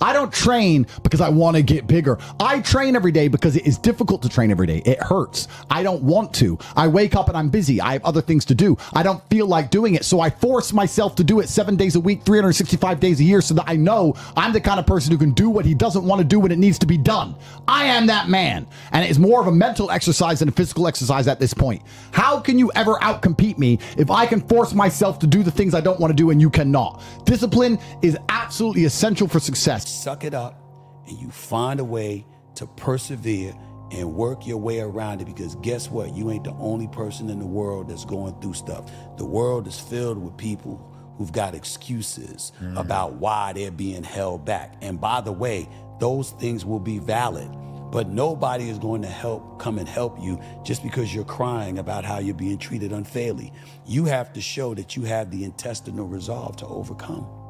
I don't train because I want to get bigger. I train every day because it is difficult to train every day. It hurts. I don't want to. I wake up and I'm busy. I have other things to do. I don't feel like doing it. So I force myself to do it seven days a week, 365 days a year so that I know I'm the kind of person who can do what he doesn't want to do when it needs to be done. I am that man. And it is more of a mental exercise than a physical exercise at this point. How can you ever outcompete me if I can force myself to do the things I don't want to do and you cannot? Discipline is absolutely essential for success. Suck it up and you find a way to persevere and work your way around it because guess what? You ain't the only person in the world that's going through stuff. The world is filled with people who've got excuses mm. about why they're being held back. And by the way, those things will be valid. But nobody is going to help come and help you just because you're crying about how you're being treated unfairly. You have to show that you have the intestinal resolve to overcome.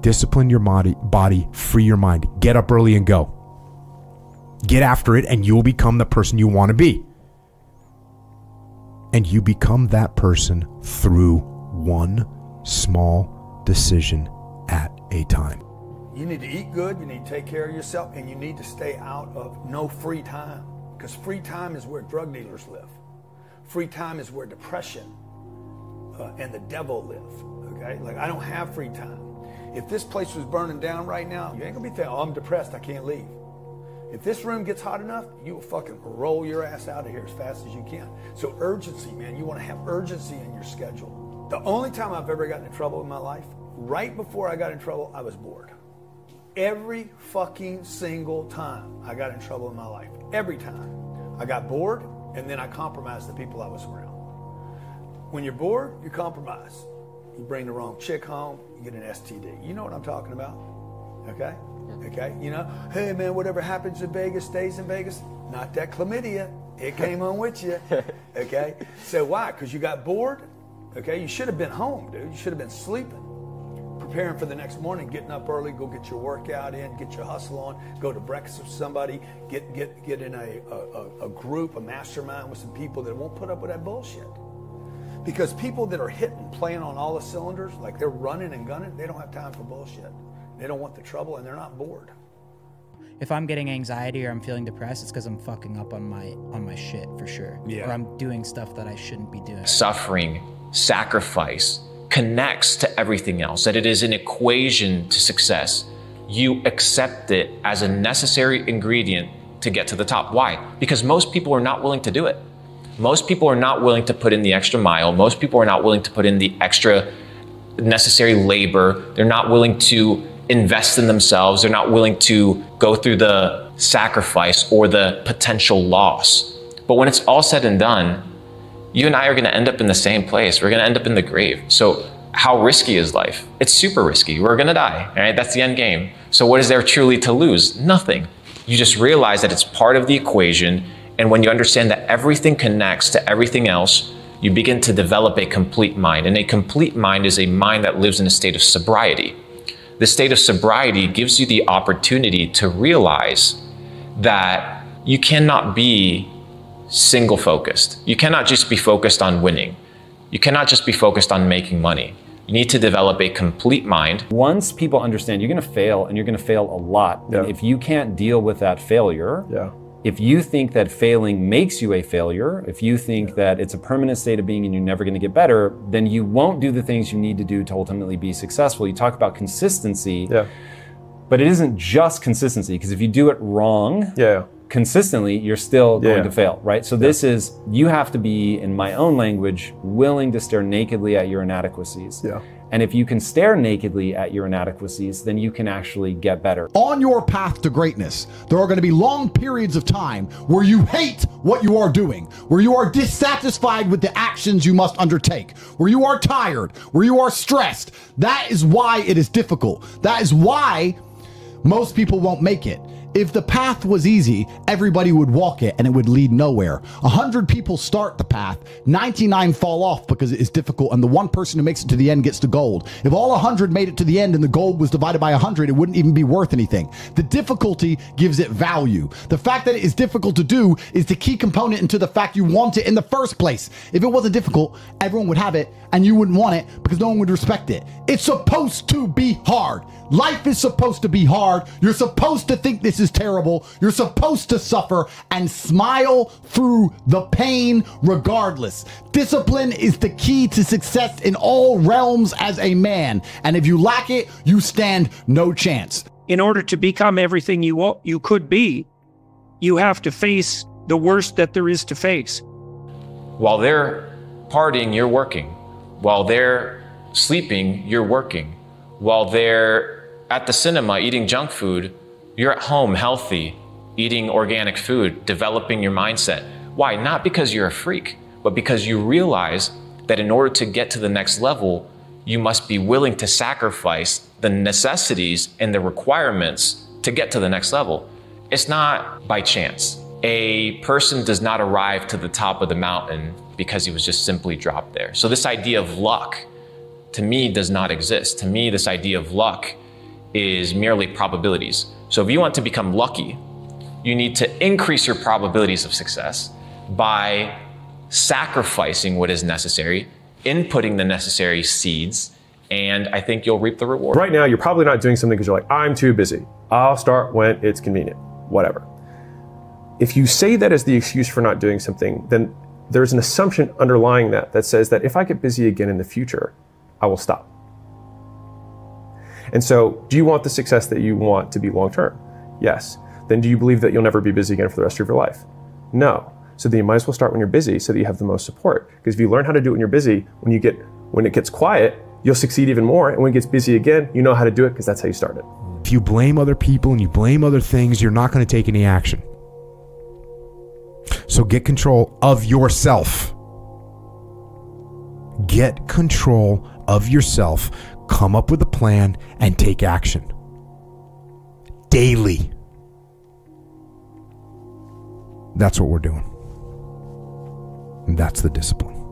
Discipline your body, body, free your mind. Get up early and go. Get after it, and you will become the person you want to be. And you become that person through one small decision at a time. You need to eat good, you need to take care of yourself, and you need to stay out of no free time. Because free time is where drug dealers live. Free time is where depression uh, and the devil live. Okay? Like, I don't have free time. If this place was burning down right now, you ain't gonna be thinking, oh, I'm depressed, I can't leave. If this room gets hot enough, you will fucking roll your ass out of here as fast as you can. So, urgency, man, you wanna have urgency in your schedule. The only time I've ever gotten in trouble in my life, right before I got in trouble, I was bored. Every fucking single time I got in trouble in my life. Every time. I got bored and then I compromised the people I was around. When you're bored, you compromise. You bring the wrong chick home, you get an STD. You know what I'm talking about. Okay? Okay? You know, hey man, whatever happens in Vegas stays in Vegas. Not that chlamydia. It came on with you. Okay? So why? Because you got bored? Okay? You should have been home, dude. You should have been sleeping preparing for the next morning, getting up early, go get your workout in, get your hustle on, go to breakfast with somebody, get get get in a, a, a group, a mastermind with some people that won't put up with that bullshit. Because people that are hitting, playing on all the cylinders, like they're running and gunning, they don't have time for bullshit. They don't want the trouble and they're not bored. If I'm getting anxiety or I'm feeling depressed, it's because I'm fucking up on my on my shit for sure. Yeah. Or I'm doing stuff that I shouldn't be doing. Suffering, sacrifice, connects to everything else, that it is an equation to success. You accept it as a necessary ingredient to get to the top. Why? Because most people are not willing to do it. Most people are not willing to put in the extra mile. Most people are not willing to put in the extra necessary labor. They're not willing to invest in themselves. They're not willing to go through the sacrifice or the potential loss. But when it's all said and done, you and I are going to end up in the same place. We're going to end up in the grave. So, how risky is life? It's super risky. We're going to die, right? That's the end game. So, what is there truly to lose? Nothing. You just realize that it's part of the equation. And when you understand that everything connects to everything else, you begin to develop a complete mind. And a complete mind is a mind that lives in a state of sobriety. The state of sobriety gives you the opportunity to realize that you cannot be single focused. You cannot just be focused on winning. You cannot just be focused on making money. You need to develop a complete mind. Once people understand you're going to fail and you're going to fail a lot, yeah. and if you can't deal with that failure, yeah. If you think that failing makes you a failure, if you think that it's a permanent state of being and you're never going to get better, then you won't do the things you need to do to ultimately be successful. You talk about consistency. Yeah. But it isn't just consistency because if you do it wrong, yeah consistently, you're still going yeah. to fail, right? So this is you have to be, in my own language, willing to stare nakedly at your inadequacies. Yeah. And if you can stare nakedly at your inadequacies, then you can actually get better. On your path to greatness, there are going to be long periods of time where you hate what you are doing, where you are dissatisfied with the actions you must undertake, where you are tired, where you are stressed. That is why it is difficult. That is why most people won't make it If the path was easy, everybody would walk it and it would lead nowhere. A hundred people start the path, 99 fall off because it is difficult, and the one person who makes it to the end gets the gold. If all 100 made it to the end and the gold was divided by 100, it wouldn't even be worth anything. The difficulty gives it value. The fact that it is difficult to do is the key component into the fact you want it in the first place. If it wasn't difficult, everyone would have it and you wouldn't want it because no one would respect it. It's supposed to be hard. Life is supposed to be hard. You're supposed to think this is terrible. You're supposed to suffer and smile through the pain regardless. Discipline is the key to success in all realms as a man. And if you lack it, you stand no chance. In order to become everything you wa- you could be, you have to face the worst that there is to face. While they're partying, you're working. While they're sleeping, you're working. While they're at the cinema eating junk food, you're at home healthy, eating organic food, developing your mindset. Why? Not because you're a freak, but because you realize that in order to get to the next level, you must be willing to sacrifice the necessities and the requirements to get to the next level. It's not by chance. A person does not arrive to the top of the mountain because he was just simply dropped there. So, this idea of luck to me does not exist. To me, this idea of luck is merely probabilities. So, if you want to become lucky, you need to increase your probabilities of success by sacrificing what is necessary, inputting the necessary seeds, and I think you'll reap the reward. Right now, you're probably not doing something because you're like, I'm too busy. I'll start when it's convenient, whatever. If you say that as the excuse for not doing something, then there's an assumption underlying that that says that if I get busy again in the future, I will stop. And so, do you want the success that you want to be long term? Yes. Then do you believe that you'll never be busy again for the rest of your life? No. So then you might as well start when you're busy so that you have the most support. Because if you learn how to do it when you're busy, when you get when it gets quiet, you'll succeed even more. And when it gets busy again, you know how to do it because that's how you started. If you blame other people and you blame other things, you're not going to take any action. So get control of yourself. Get control of yourself. Come up with a plan and take action. Daily. That's what we're doing. And that's the discipline.